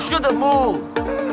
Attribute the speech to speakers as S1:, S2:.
S1: should have moved.